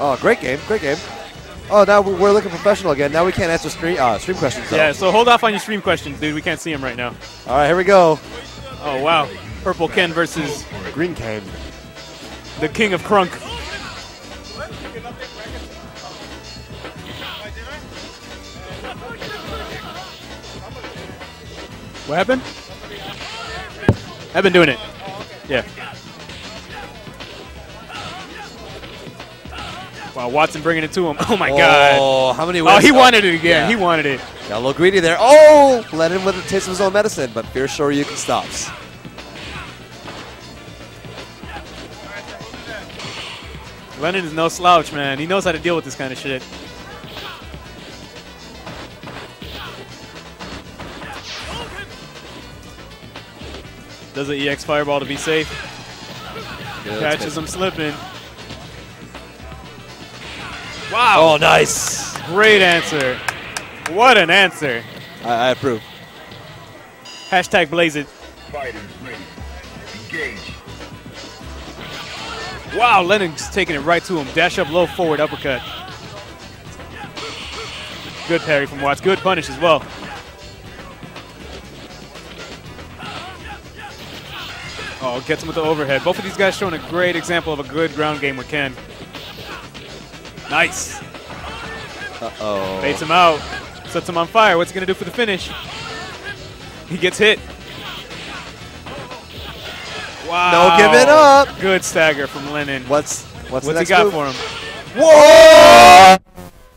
Oh, great game, great game. Oh, now we're looking professional again. Now we can't answer stream uh, stream questions. Though. Yeah, so hold off on your stream questions, dude. We can't see them right now. All right, here we go. Oh, wow. Purple Ken versus Green Ken. the king of crunk. What happened? I've been doing it. Yeah. Wow, Watson bringing it to him. Oh my God. Oh, how many? Oh, he oh, wanted it again. Yeah. He wanted it. Got a little greedy there. Oh, let him with a taste of his own medicine, but Fear Sure you can stops. Lenin is no slouch, man. He knows how to deal with this kind of shit. Does an EX fireball to be safe. Good Catches him slipping. Wow. Oh, nice. Great answer. What an answer. I, I approve. Hashtag blaze it. Fighters ready. Engage. Wow, Lenin's taking it right to him. Dash up low, forward, uppercut. Good parry from Watts. Good punish as well. Oh, gets him with the overhead. Both of these guys showing a great example of a good ground game with Ken. Nice. Uh-oh. Baits him out. Sets him on fire. What's he going to do for the finish? He gets hit. Wow. No it up. Good stagger from Lenin. What's what's, What's he got move? for him? Whoa!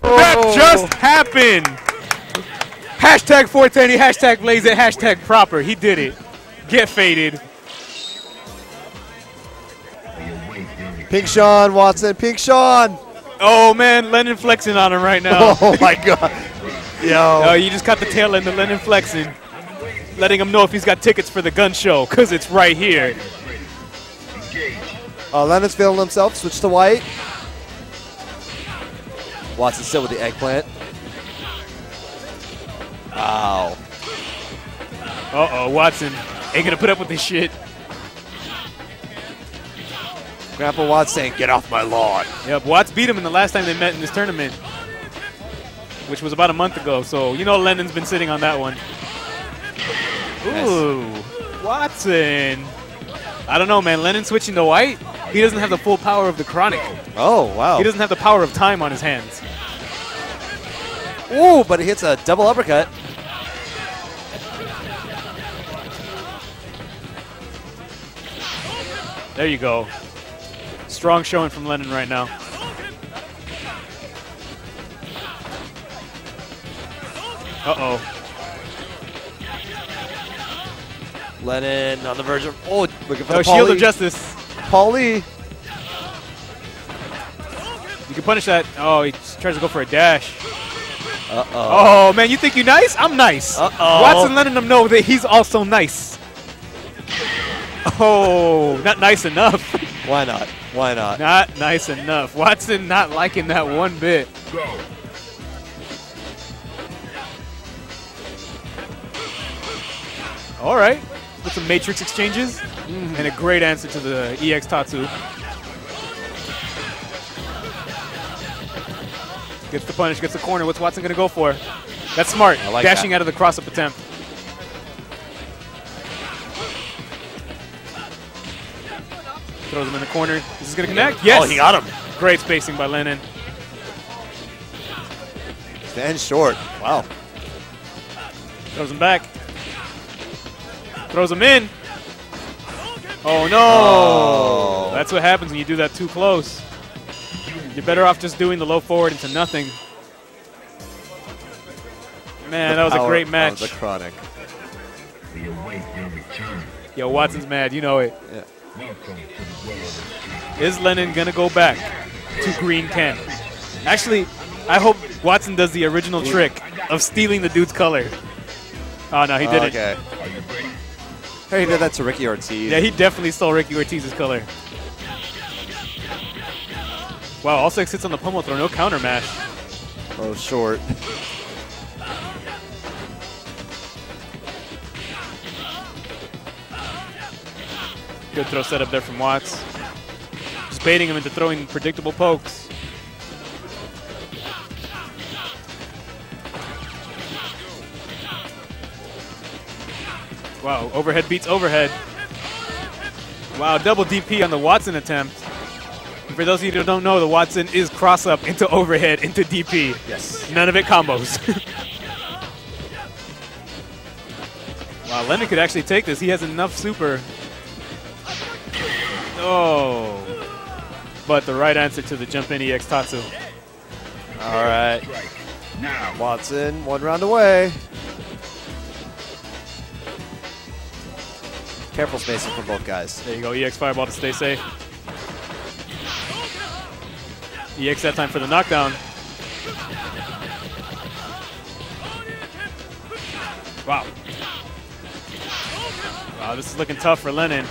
That just happened. Hashtag 410, hashtag blaze it, hashtag proper. He did it. Get faded. We await your return. Pink Sean Watson. Pink Sean. Oh man, Lenin flexing on him right now. Oh my God. Yo. Oh, you just caught the tail end of Lenin flexing. Letting him know if he's got tickets for the gun show, because it's right here. Uh, Lenin's feeling himself. Switch to white. Watson still with the eggplant. Wow. Uh-oh, Watson ain't gonna put up with this shit. Grandpa Watts saying, "Get off my lawn." Yep, Watts beat him in the last time they met in this tournament, which was about a month ago. So you know Lenin's been sitting on that one. Ooh, Watson. I don't know, man. Lenin switching to white. He doesn't have the full power of the Chronic. Oh wow. He doesn't have the power of time on his hands. Ooh, but he hits a double uppercut. There you go. Strong showing from Lenin right now. Uh-oh. Lenin on the verge of oh, looking for No shield of justice. Paulie. You can punish that. Oh, he tries to go for a dash. Uh oh. Oh man, you think you're nice? I'm nice. Uh-oh. Watson letting them know that he's also nice. Oh, not nice enough. Why not? Why not? not nice enough. Watson not liking that one bit. Go. All right, with some matrix exchanges mm-hmm. and a great answer to the EX Tatsu. Gets the punish, gets the corner. What's Watson gonna go for? That's smart. Like Dashing that. out of the cross-up attempt. Throws him in the corner. Is this gonna connect? Oh, yes. Oh, he got him. Great spacing by Lenin. Stand short. Wow. Throws him back. Throws him in. Oh no! Oh. That's what happens when you do that too close. You're better off just doing the low forward into nothing. Man, that was a great match. The chronic. We await your return. Yo, Watson's mad. You know it. Welcome to the world of street. Is Lenin gonna go back to Green Ken? Actually, I hope Watson does the original trick of stealing the dude's color. Oh no, he didn't. Okay. Are you ready? Hey, he did that to Ricky Ortiz. Yeah, he definitely stole Ricky Ortiz's color. Wow, all six hits on the pummel throw, no counter mash. Oh, short. Good throw set up there from Watts. Just baiting him into throwing predictable pokes. Wow, overhead beats overhead. Wow, double DP on the Watson attempt. For those of you who don't know, the Watson is cross up into overhead into DP. Yes. None of it combos. wow, Lenin could actually take this. He has enough super Oh. But the right answer to the jump in EX Tatsu. All right. Now. Watson, one round away. Careful spacing from both guys. There you go, EX Fireball to stay safe. EX that time for the knockdown. Wow. Wow, this is looking tough for Lenin.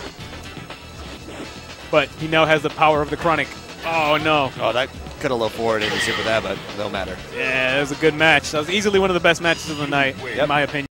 But he now has the power of the Chronic. Oh, no. Oh, that could have low forward into super that, but no matter. Yeah, it was a good match. That was easily one of the best matches of the night, Yep. in my opinion.